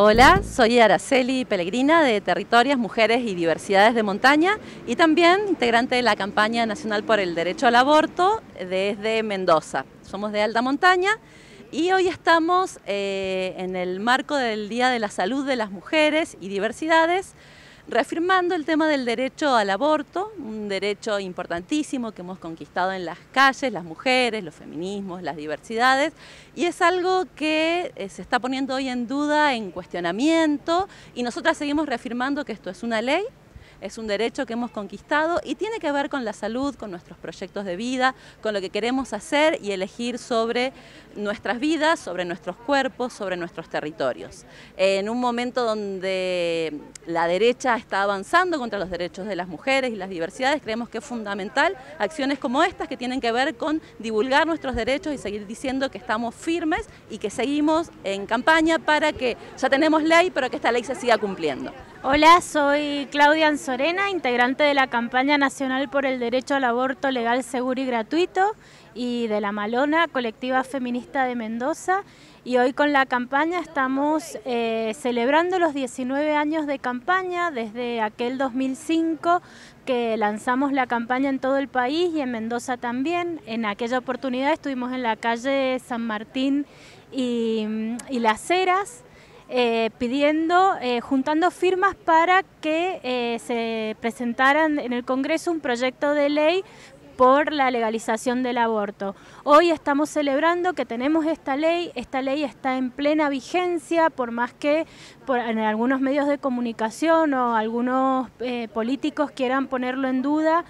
Hola, soy Araceli Pellegrina de Territorias, Mujeres y Diversidades de Montaña y también integrante de la campaña nacional por el derecho al aborto desde Mendoza. Somos de alta montaña y hoy estamos eh, en el marco del Día de la Salud de las Mujeres y Diversidades reafirmando el tema del derecho al aborto, un derecho importantísimo que hemos conquistado en las calles, las mujeres, los feminismos, las diversidades, y es algo que eh, se está poniendo hoy en duda, en cuestionamiento, y nosotras seguimos reafirmando que esto es una ley es un derecho que hemos conquistado y tiene que ver con la salud, con nuestros proyectos de vida, con lo que queremos hacer y elegir sobre nuestras vidas, sobre nuestros cuerpos, sobre nuestros territorios. En un momento donde la derecha está avanzando contra los derechos de las mujeres y las diversidades, creemos que es fundamental acciones como estas que tienen que ver con divulgar nuestros derechos y seguir diciendo que estamos firmes y que seguimos en campaña para que ya tenemos ley, pero que esta ley se siga cumpliendo. Hola, soy Claudia Anzorena, integrante de la campaña nacional por el derecho al aborto legal, seguro y gratuito y de la Malona, colectiva feminista de Mendoza. Y hoy con la campaña estamos eh, celebrando los 19 años de campaña desde aquel 2005 que lanzamos la campaña en todo el país y en Mendoza también. En aquella oportunidad estuvimos en la calle San Martín y, y Las Heras eh, pidiendo, eh, juntando firmas para que eh, se presentaran en el Congreso un proyecto de ley por la legalización del aborto. Hoy estamos celebrando que tenemos esta ley, esta ley está en plena vigencia, por más que por, en algunos medios de comunicación o algunos políticos quieran ponerlo en duda.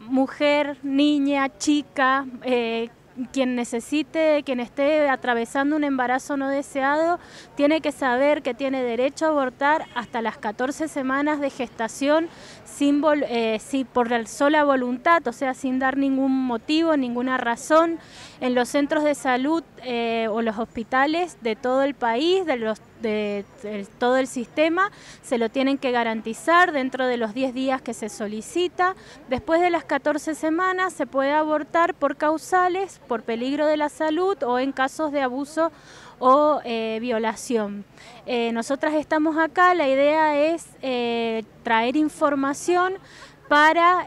mujer, niña, chica, quien necesite, quien esté atravesando un embarazo no deseado, tiene que saber que tiene derecho a abortar hasta las 14 semanas de gestación sin eh, por la sola voluntad, o sea, sin dar ningún motivo, ninguna razón. En los centros de salud eh, o los hospitales de todo el país, de los de, todo el sistema, se lo tienen que garantizar dentro de los 10 días que se solicita. Después de las 14 semanas se puede abortar por causales, por peligro de la salud o en casos de abuso o eh, violación. Eh, nosotras estamos acá, la idea es eh, traer información para,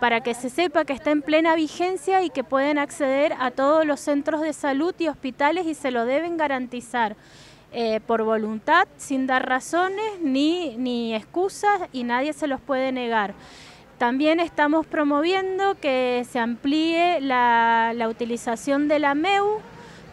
para que se sepa que está en plena vigencia y que pueden acceder a todos los centros de salud y hospitales y se lo deben garantizar. Eh, por voluntad, sin dar razones ni, ni excusas y nadie se los puede negar. También estamos promoviendo que se amplíe la, utilización de la MEU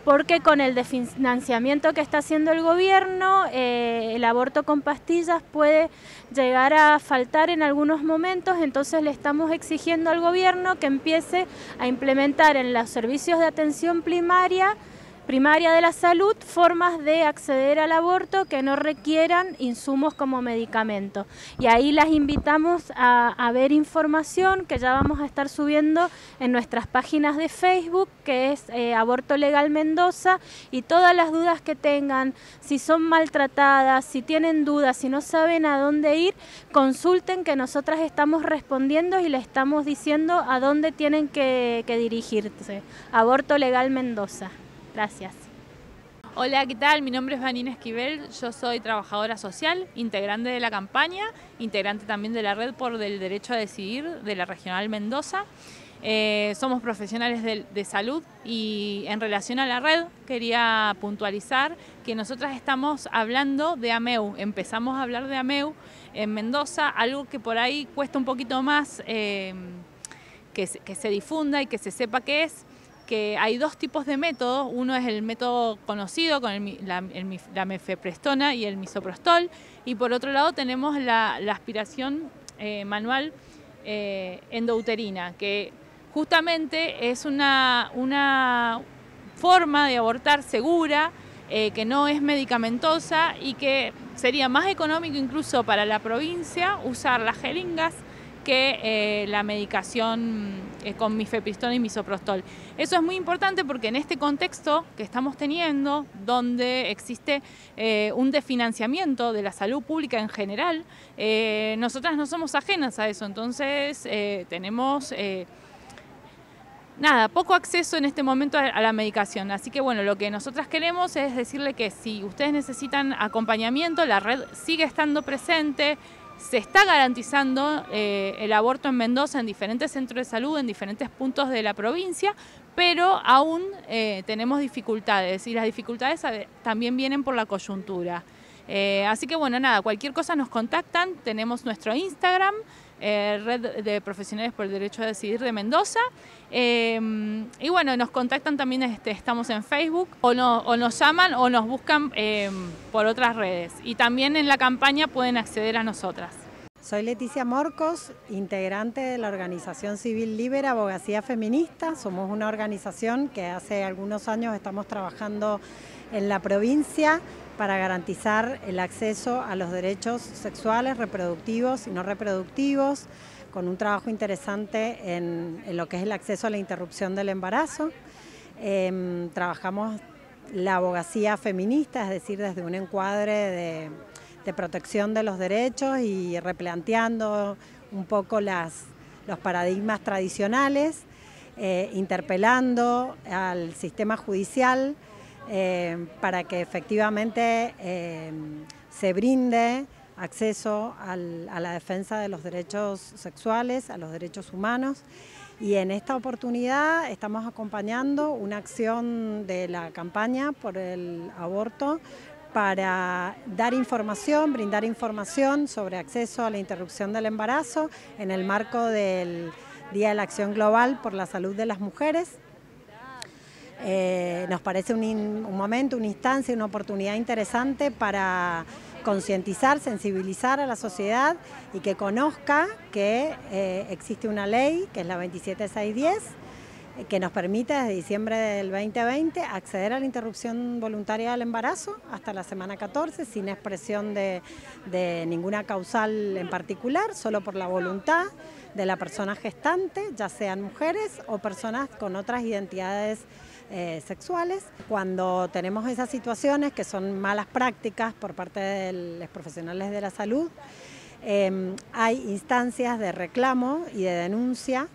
porque con el financiamiento que está haciendo el gobierno, eh, el aborto con pastillas puede llegar a faltar en algunos momentos, entonces le estamos exigiendo al gobierno que empiece a implementar en los servicios de atención primaria primaria de la salud formas de acceder al aborto que no requieran insumos como medicamento. Y ahí las invitamos a, ver información que ya vamos a estar subiendo en nuestras páginas de Facebook, que es eh, Aborto Legal Mendoza, y todas las dudas que tengan, si son maltratadas, si tienen dudas, si no saben a dónde ir, consulten que nosotras estamos respondiendo y le estamos diciendo a dónde tienen que dirigirse. Aborto Legal Mendoza. Gracias. Hola, ¿qué tal? Mi nombre es Vanina Esquivel, yo soy trabajadora social, integrante de la campaña, integrante también de la Red por el Derecho a Decidir de la Regional Mendoza. Eh, somos profesionales de, salud y en relación a la red quería puntualizar que nosotras estamos hablando de AMEU, empezamos a hablar de AMEU en Mendoza, algo que por ahí cuesta un poquito más eh, que, que se difunda y que se sepa qué es, que hay dos tipos de métodos. Uno es el método conocido con la, mefeprestona y el misoprostol. Y por otro lado tenemos la, aspiración eh, manual eh, endouterina, que justamente es una, una forma de abortar segura, eh, que no es medicamentosa y que sería más económico incluso para la provincia usar las jeringas que la medicación eh, con mifepristona y misoprostol. Eso es muy importante porque en este contexto que estamos teniendo, donde existe eh, un desfinanciamiento de la salud pública en general, nosotras no somos ajenas a eso, entonces tenemos nada, poco acceso en este momento a, la medicación. Así que bueno, lo que nosotras queremos es decirle que si ustedes necesitan acompañamiento, la red sigue estando presente, se está garantizando eh, el aborto en Mendoza en diferentes centros de salud, en diferentes puntos de la provincia, pero aún eh, tenemos dificultades y las dificultades también vienen por la coyuntura. Eh, así que bueno, nada, cualquier cosa nos contactan, tenemos nuestro Instagram, eh, Red de Profesionales por el Derecho a Decidir de Mendoza. Em, y bueno, nos contactan también, este, estamos en Facebook, o, o, nos llaman o nos buscan em, por otras redes. Y también en la campaña pueden acceder a nosotras. Soy Leticia Morcos, integrante de la organización civil Libre Abogacía Feminista. Somos una organización que hace algunos años estamos trabajando en la provincia para garantizar el acceso a los derechos sexuales, reproductivos y no reproductivos, con un trabajo interesante en, lo que es el acceso a la interrupción del embarazo. Em, trabajamos la abogacía feminista, es decir, desde un encuadre de, protección de los derechos y replanteando un poco las, los paradigmas tradicionales, eh, interpelando al sistema judicial eh, para que efectivamente eh, se brinde acceso a la defensa de los derechos sexuales, a los derechos humanos. Y en esta oportunidad estamos acompañando una acción de la campaña por el aborto para dar información, brindar información sobre acceso a la interrupción del embarazo en el marco del Día de la Acción Global por la Salud de las Mujeres. Eh, nos parece un, momento, una instancia, una oportunidad interesante para concientizar, sensibilizar a la sociedad y que conozca que eh, existe una ley, que es la 27610, eh, que nos permite desde diciembre del 2020 acceder a la interrupción voluntaria del embarazo hasta la semana 14 sin expresión de, ninguna causal en particular, solo por la voluntad de la persona gestante, ya sean mujeres o personas con otras identidades eh, sexuales. Cuando tenemos esas situaciones que son malas prácticas por parte de los profesionales de la salud, em, hay instancias de reclamo y de denuncia.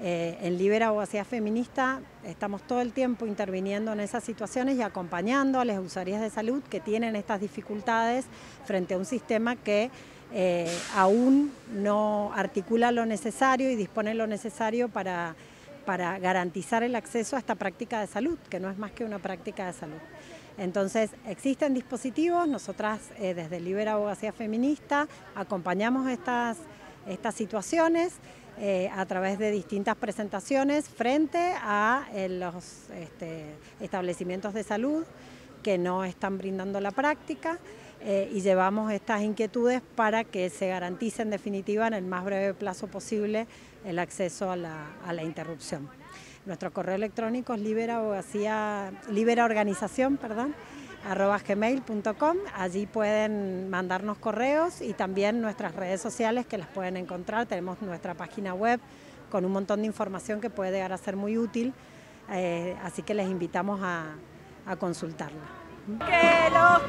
Eh, en Libera Abogacía Feminista estamos todo el tiempo interviniendo en esas situaciones y acompañando a las usuarias de salud que tienen estas dificultades frente a un sistema que eh, aún no articula lo necesario y dispone lo necesario para para garantizar el acceso a esta práctica de salud, que no es más que una práctica de salud. Entonces, existen dispositivos, nosotras eh, desde Libera Abogacía Feminista acompañamos estas, estas situaciones eh, a través de distintas presentaciones frente a eh, los este, establecimientos de salud que no están brindando la práctica y llevamos estas inquietudes para que se garantice en definitiva en el más breve plazo posible el acceso a la, interrupción. Nuestro correo electrónico es liberaorganización, liberaorganización, perdón, arroba gmail.com. Allí pueden mandarnos correos y también nuestras redes sociales que las pueden encontrar. Tenemos nuestra página web con un montón de información que puede llegar a ser muy útil. Eh, así que les invitamos a, consultarla. ¡Que los